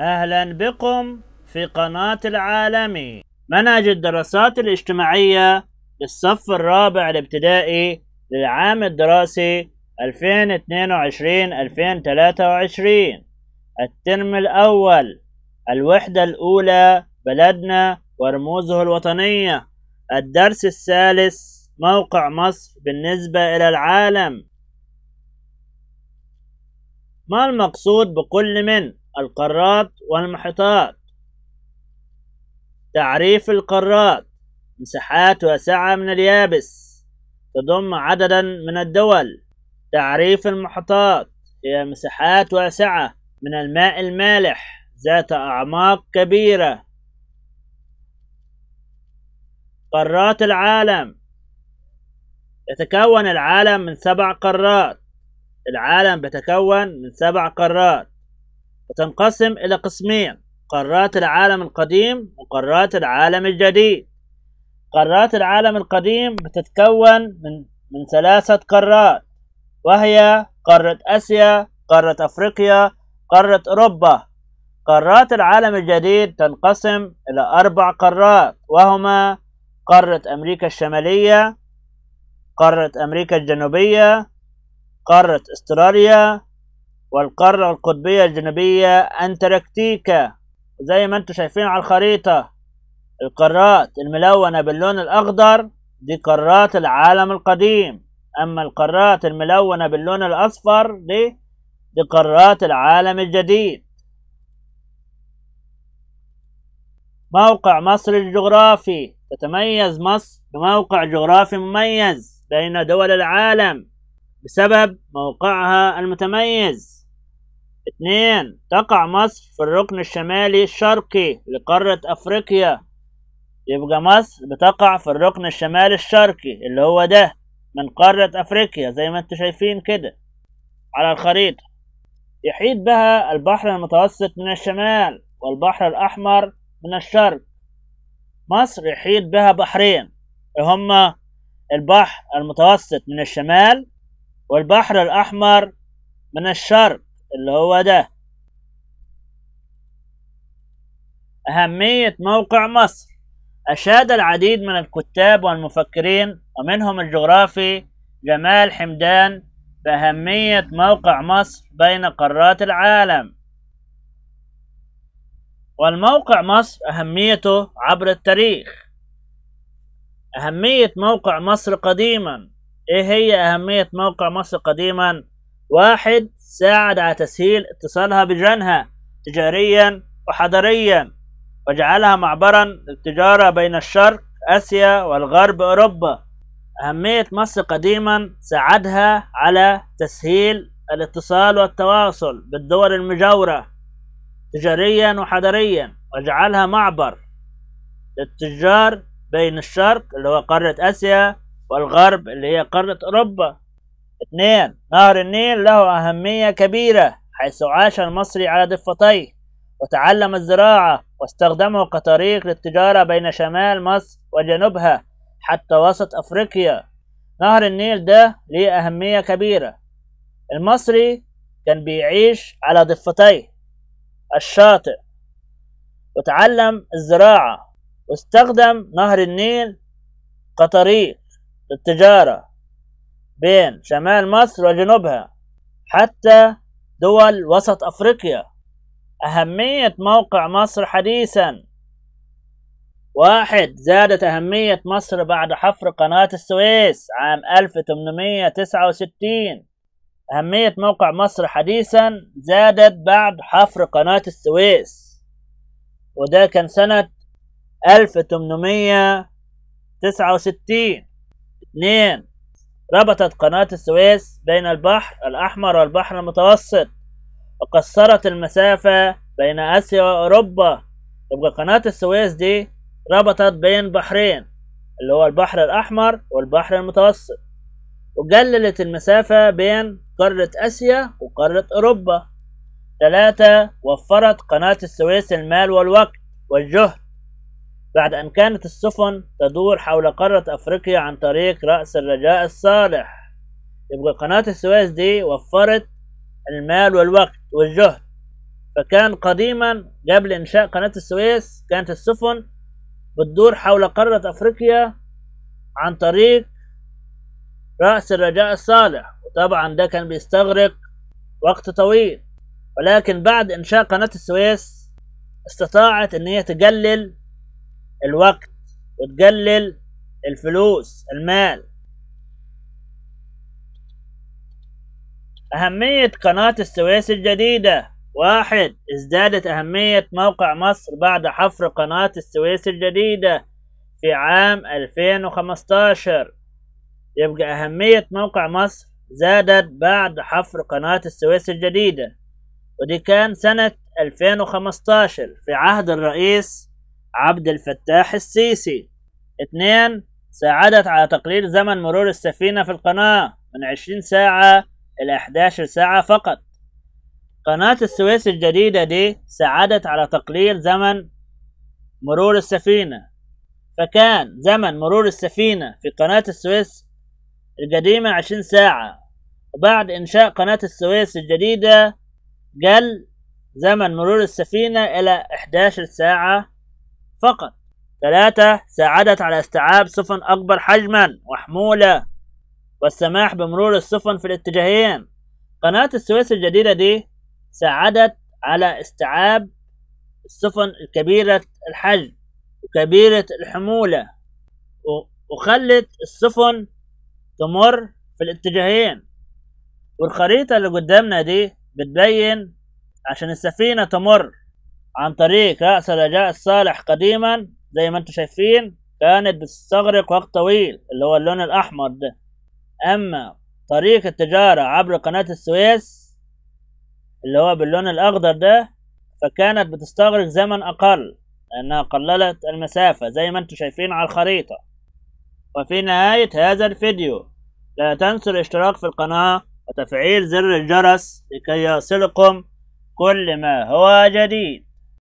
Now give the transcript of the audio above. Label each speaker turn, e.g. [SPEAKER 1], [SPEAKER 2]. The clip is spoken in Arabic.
[SPEAKER 1] أهلا بكم في قناة العالمي منهج الدراسات الاجتماعية للصف الرابع الابتدائي للعام الدراسي 2022-2023 الترم الأول الوحدة الأولى بلدنا ورموزه الوطنية. الدرس الثالث موقع مصر بالنسبة إلى العالم. ما المقصود بكل من؟ القارات والمحيطات. تعريف القارات مساحات واسعة من اليابس تضم عددا من الدول. تعريف المحيطات هي مساحات واسعة من الماء المالح ذات أعماق كبيرة. قارات العالم يتكون العالم من سبع قارات. العالم بيتكون من سبع قارات. وتنقسم إلى قسمين قارات العالم القديم وقارات العالم الجديد. قارات العالم القديم بتتكون من من ثلاثة قارات وهي قارة آسيا قارة أفريقيا قارة أوروبا. قارات العالم الجديد تنقسم إلى أربع قارات وهما قارة أمريكا الشمالية قارة أمريكا الجنوبية قارة أستراليا والقارة القطبية الجنوبية أنتاركتيكا. زي ما أنتم شايفين على الخريطة القارات الملونة باللون الأخضر دي قارات العالم القديم. أما القارات الملونة باللون الأصفر دي دي قارات العالم الجديد. موقع مصر الجغرافي. تتميز مصر بموقع جغرافي مميز بين دول العالم بسبب موقعها المتميز. اثنين تقع مصر في الركن الشمالي الشرقي لقارة أفريقيا. يبقى مصر بتقع في الركن الشمالي الشرقي اللي هو ده من قارة أفريقيا زي ما أنتم شايفين كده على الخريطة. يحيط بها البحر المتوسط من الشمال والبحر الأحمر من الشرق. مصر يحيط بها بحرين هما البحر المتوسط من الشمال والبحر الأحمر من الشرق. اللي هو ده. أهمية موقع مصر. أشاد العديد من الكتاب والمفكرين ومنهم الجغرافي جمال حمدان بأهمية موقع مصر بين قارات العالم. والموقع مصر أهميته عبر التاريخ. أهمية موقع مصر قديما. إيه هي أهمية موقع مصر قديما؟ واحد ساعد على تسهيل اتصالها بجيرانها تجاريا وحضريا وجعلها معبرا للتجارة بين الشرق آسيا والغرب أوروبا. أهمية مصر قديما ساعدها على تسهيل الاتصال والتواصل بالدول المجاورة تجاريا وحضريا وجعلها معبر للتجار بين الشرق اللي هو قارة آسيا والغرب اللي هي قارة أوروبا. اثنين. نهر النيل له أهمية كبيرة حيث عاش المصري على ضفتيه وتعلم الزراعة واستخدمه كطريق للتجارة بين شمال مصر وجنوبها حتى وسط أفريقيا. نهر النيل ده ليه أهمية كبيرة. المصري كان بيعيش على ضفتيه الشاطئ وتعلم الزراعة واستخدم نهر النيل كطريق للتجارة. بين شمال مصر وجنوبها حتى دول وسط أفريقيا. أهمية موقع مصر حديثا. واحد زادت أهمية مصر بعد حفر قناة السويس عام 1869 أهمية موقع مصر حديثا زادت بعد حفر قناة السويس. وده كان سنة 1869 اثنين ربطت قناة السويس بين البحر الأحمر والبحر المتوسط وقصرت المسافة بين آسيا وأوروبا. يبقى قناة السويس دي ربطت بين بحرين اللي هو البحر الأحمر والبحر المتوسط وقللت المسافة بين قارة آسيا وقارة أوروبا. ثلاثة وفرت قناة السويس المال والوقت والجهد. بعد أن كانت السفن تدور حول قارة أفريقيا عن طريق رأس الرجاء الصالح. يبقى قناة السويس دي وفرت المال والوقت والجهد. فكان قديما قبل إنشاء قناة السويس كانت السفن بتدور حول قارة أفريقيا عن طريق رأس الرجاء الصالح. وطبعا ده كان بيستغرق وقت طويل. ولكن بعد إنشاء قناة السويس استطاعت إن هي تقلل الوقت وتقلل الفلوس المال. أهمية قناة السويس الجديدة. واحد ازدادت أهمية موقع مصر بعد حفر قناة السويس الجديدة في عام 2015 يبقى أهمية موقع مصر زادت بعد حفر قناة السويس الجديدة ودي كان سنة 2015 في عهد الرئيس عبد الفتاح السيسي. اثنين ساعدت على تقليل زمن مرور السفينة في القناة من 20 ساعة إلى 11 ساعة فقط. قناة السويس الجديدة دي ساعدت على تقليل زمن مرور السفينة. فكان زمن مرور السفينة في قناة السويس القديمة 20 ساعة. وبعد إنشاء قناة السويس الجديدة قل زمن مرور السفينة إلى 11 ساعة فقط. ثلاثة ساعدت على استيعاب سفن أكبر حجما وحمولة والسماح بمرور السفن في الاتجاهين. قناة السويس الجديدة دي ساعدت على استيعاب السفن الكبيرة الحجم وكبيرة الحمولة وخلت السفن تمر في الاتجاهين. والخريطة اللي قدامنا دي بتبين عشان السفينة تمر. عن طريق رأس الرجاء الصالح قديما زي ما أنتم شايفين كانت بتستغرق وقت طويل اللي هو اللون الأحمر ده. أما طريق التجارة عبر قناة السويس اللي هو باللون الأخضر ده فكانت بتستغرق زمن أقل لأنها قللت المسافة زي ما أنتم شايفين على الخريطة. وفي نهاية هذا الفيديو لا تنسوا الاشتراك في القناة وتفعيل زر الجرس لكي يصلكم كل ما هو جديد.